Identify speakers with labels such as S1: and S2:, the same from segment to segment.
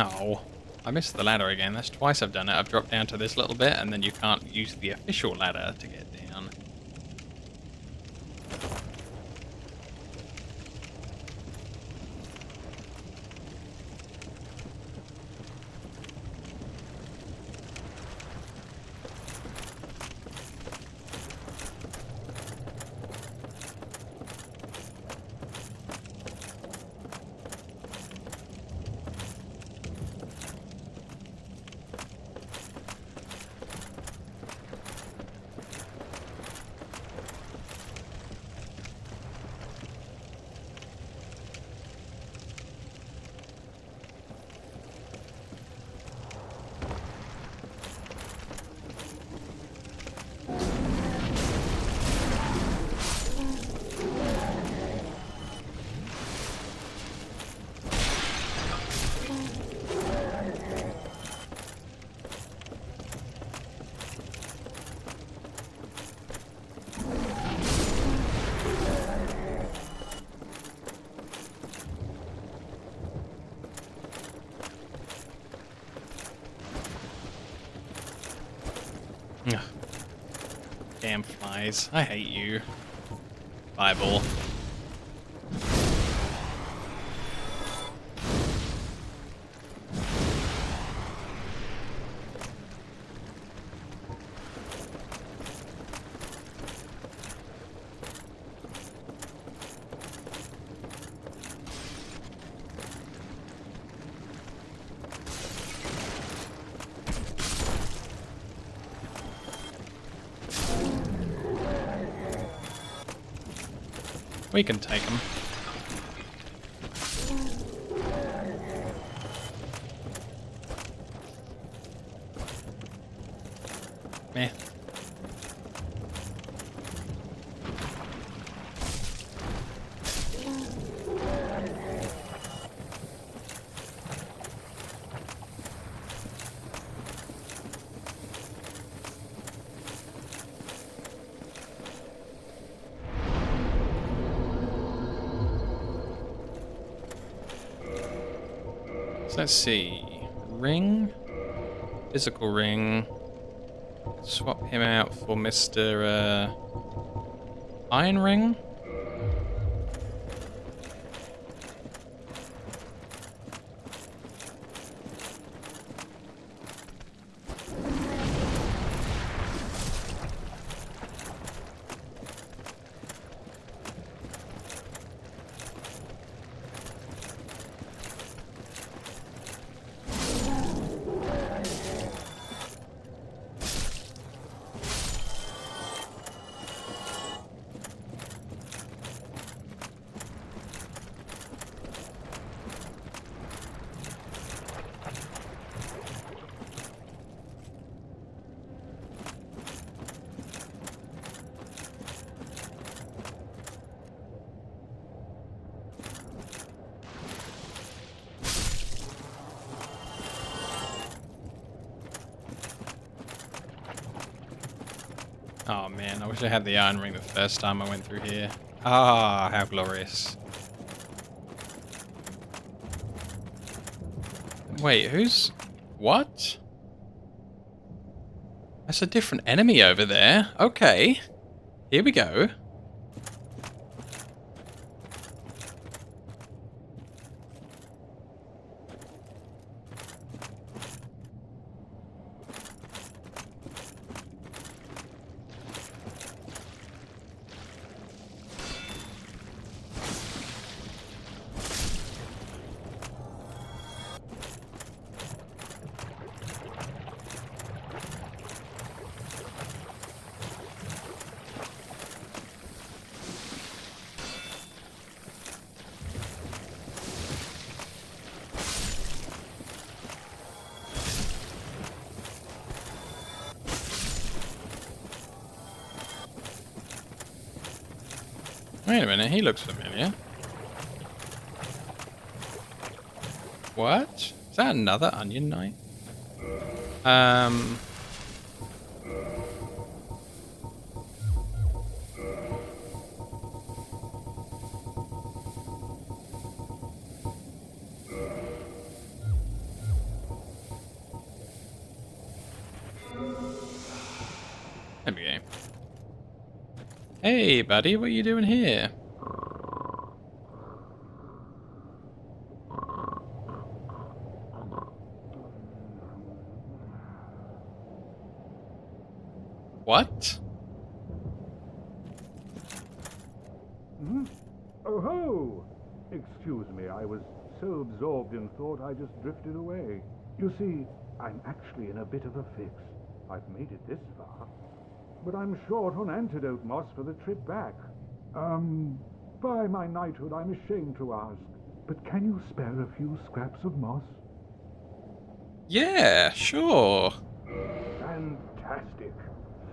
S1: Oh, I missed the ladder again. That's twice I've done it. I've dropped down to this little bit, and then you can't use the official ladder to get down. Ugh. Flies. I hate you. Bible. We can take them. Meh. Let's see. Ring. Physical ring. Swap him out for Mr. Uh, Iron Ring. Oh man, I wish I had the iron ring the first time I went through here. Ah, how glorious. Wait, who's... What? That's a different enemy over there. Okay. Here we go. Wait a minute, he looks familiar. What? Is that another onion knight? Um... Hey, buddy, what are you doing here? What?
S2: Hmm? Oh ho! Excuse me, I was so absorbed in thought I just drifted away. You see, I'm actually in a bit of a fix. I've made it this far, but I'm short on antidote moss for the trip back. Um, by my knighthood, I'm ashamed to ask, but can you spare a few scraps of moss?
S1: Yeah, sure.
S2: Fantastic.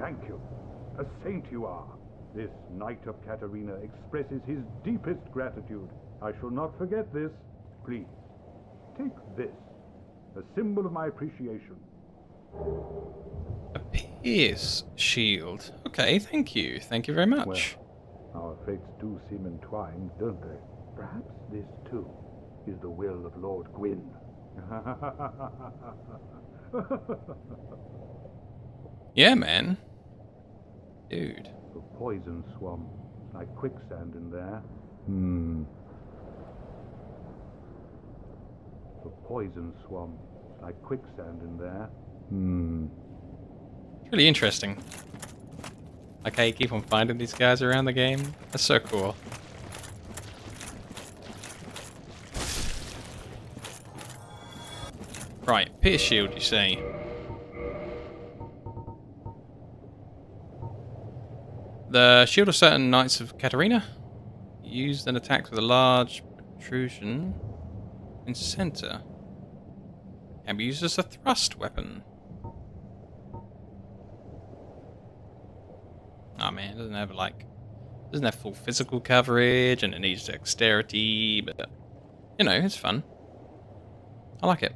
S2: Thank you. A saint you are. This Knight of Catarina expresses his deepest gratitude. I shall not forget this. Please, take this, a symbol of my appreciation.
S1: A pierce shield. Okay, thank you. Thank you very much.
S2: Well, Our fates do seem entwined, don't they? Perhaps this, too, is the will of Lord Gwyn.
S1: yeah, man. Dude.
S2: The poison swamp. Like quicksand in there. Hmm. The poison swamp. Like quicksand in there. Hmm.
S1: Really interesting. Like how you keep on finding these guys around the game. That's so cool. Right, Pierce Shield, you say? The shield of certain knights of Catarina used an attack with a large protrusion in center. Can be used as a thrust weapon. Oh man, it doesn't have like doesn't have full physical coverage and it needs dexterity, but you know, it's fun. I like it.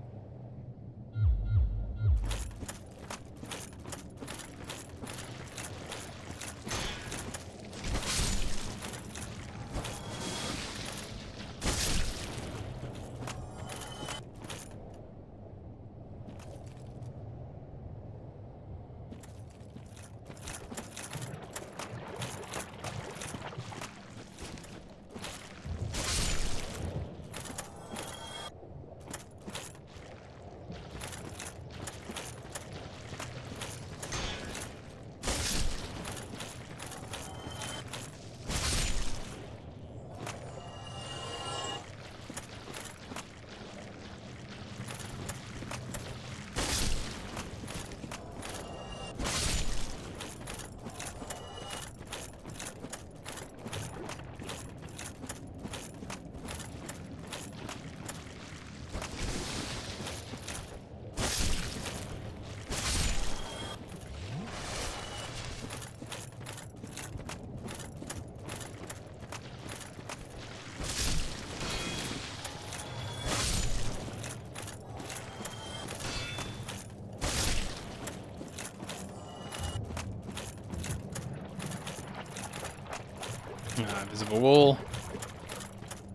S1: Uh, invisible wall.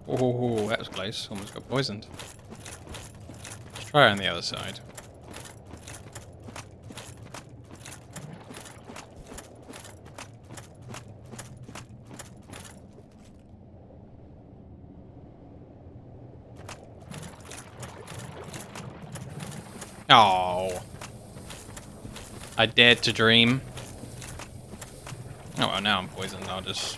S1: Oh, that was close. Almost got poisoned. Let's try on the other side. Oh. I dared to dream. Oh, well, now I'm poisoned. I'll just